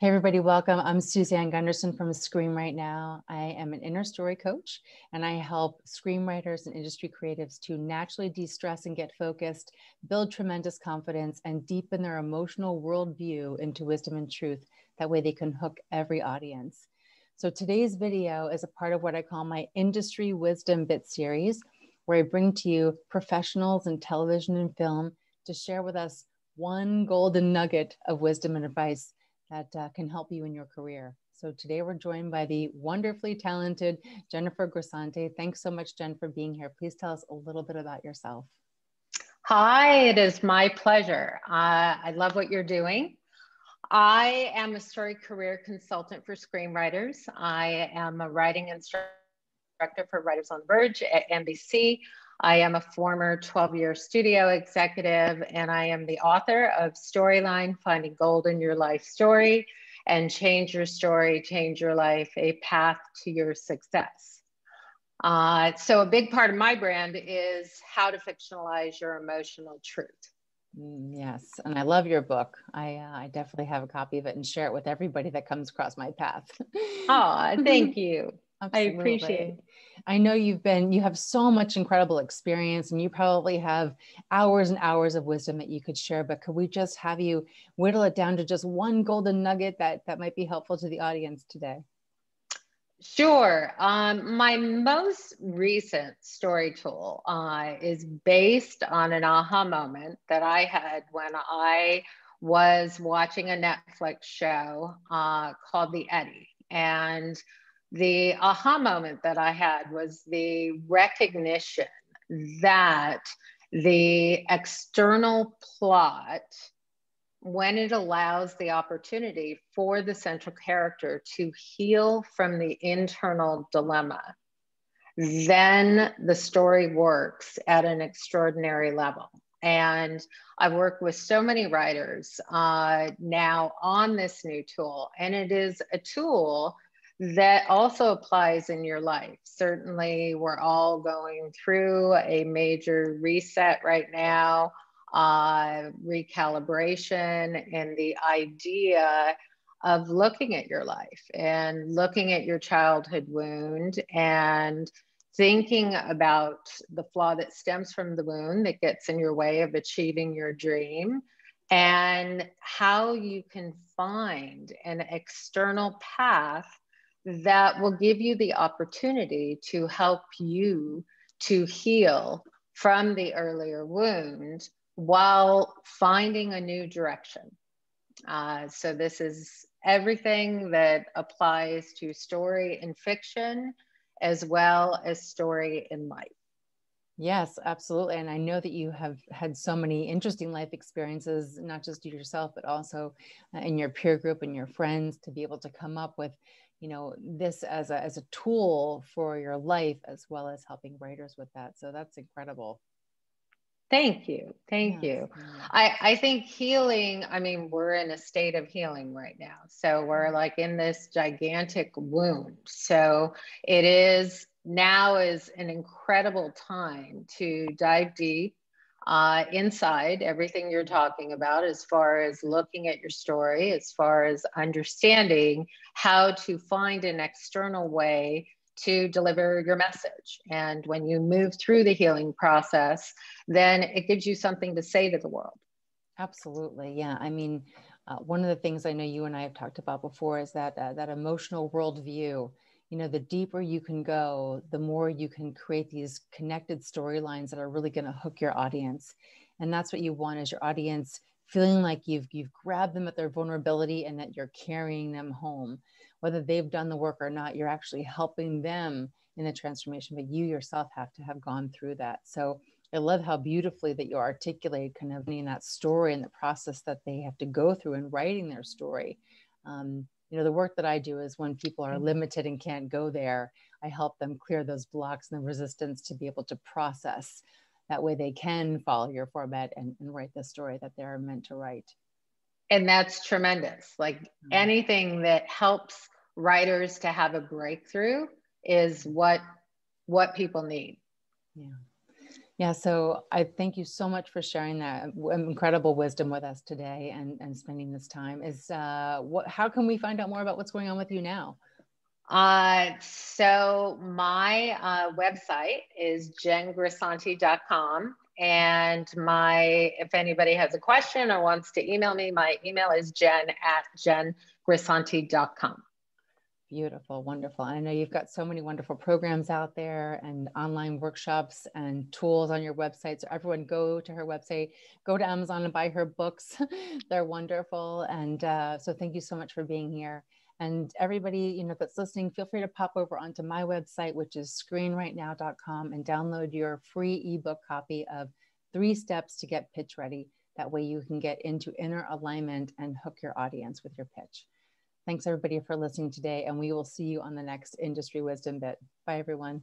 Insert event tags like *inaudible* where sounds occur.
Hey, everybody, welcome. I'm Suzanne Gundersen from Screenwritenow. I am an inner story coach, and I help screenwriters and industry creatives to naturally de stress and get focused, build tremendous confidence, and deepen their emotional worldview into wisdom and truth. That way, they can hook every audience. So, today's video is a part of what I call my Industry Wisdom Bit series, where I bring to you professionals in television and film to share with us one golden nugget of wisdom and advice that uh, can help you in your career. So today we're joined by the wonderfully talented Jennifer Grisanti. Thanks so much, Jen, for being here. Please tell us a little bit about yourself. Hi, it is my pleasure. Uh, I love what you're doing. I am a story career consultant for screenwriters. I am a writing instructor for Writers on the Verge at NBC. I am a former 12 year studio executive, and I am the author of Storyline Finding Gold in Your Life Story and Change Your Story, Change Your Life, a path to your success. Uh, so, a big part of my brand is how to fictionalize your emotional truth. Mm, yes, and I love your book. I uh, I definitely have a copy of it and share it with everybody that comes across my path. oh, thank *laughs* you. Absolutely. I appreciate it. I know you've been, you have so much incredible experience and you probably have hours and hours of wisdom that you could share, but could we just have you whittle it down to just one golden nugget that, that might be helpful to the audience today? Sure. Um, my most recent story tool uh, is based on an aha moment that I had when I was watching a Netflix show uh, called The Eddy. And the aha moment that I had was the recognition that the external plot, when it allows the opportunity for the central character to heal from the internal dilemma, then the story works at an extraordinary level. And I've worked with so many writers uh, now on this new tool, and it is a tool that also applies in your life. Certainly, we're all going through a major reset right now, uh, recalibration, and the idea of looking at your life and looking at your childhood wound and thinking about the flaw that stems from the wound that gets in your way of achieving your dream and how you can find an external path that will give you the opportunity to help you to heal from the earlier wound while finding a new direction. Uh, so, this is everything that applies to story and fiction as well as story in life. Yes, absolutely. And I know that you have had so many interesting life experiences, not just yourself, but also uh, in your peer group and your friends to be able to come up with you know this as a as a tool for your life as well as helping writers with that so that's incredible thank you thank yes. you mm. i i think healing i mean we're in a state of healing right now so we're like in this gigantic wound so it is now is an incredible time to dive deep uh, inside everything you're talking about as far as looking at your story, as far as understanding how to find an external way to deliver your message. And when you move through the healing process, then it gives you something to say to the world. Absolutely. Yeah. I mean, uh, one of the things I know you and I have talked about before is that uh, that emotional worldview you know the deeper you can go the more you can create these connected storylines that are really going to hook your audience. And that's what you want is your audience feeling like you've you've grabbed them at their vulnerability and that you're carrying them home. Whether they've done the work or not you're actually helping them in the transformation but you yourself have to have gone through that. So i love how beautifully that you articulate kind of in that story and the process that they have to go through in writing their story. Um, you know the work that i do is when people are mm-hmm. limited and can't go there i help them clear those blocks and the resistance to be able to process. That way they can follow your format and, and write the story that they're meant to write. And that's tremendous. Like mm-hmm. anything that helps writers to have a breakthrough is what what people need. Yeah Yeah, so I thank you so much for sharing that incredible wisdom with us today and, and spending this time. Is uh, what? How can we find out more about what's going on with you now? Uh, so my uh, website is jengrisanti.com. And my, if anybody has a question or wants to email me, my email is jen at jengrisanti.com. Beautiful, wonderful. I know you've got so many wonderful programs out there and online workshops and tools on your website. So everyone go to her website, go to Amazon and buy her books. *laughs* They're wonderful. And uh, so thank you so much for being here. And everybody, you know, that's listening, feel free to pop over onto my website, which is screenwritenow.com and download your free ebook copy of three steps to get pitch ready. That way you can get into inner alignment and hook your audience with your pitch. Thanks everybody for listening today, and we will see you on the next Industry Wisdom Bit. Bye, everyone.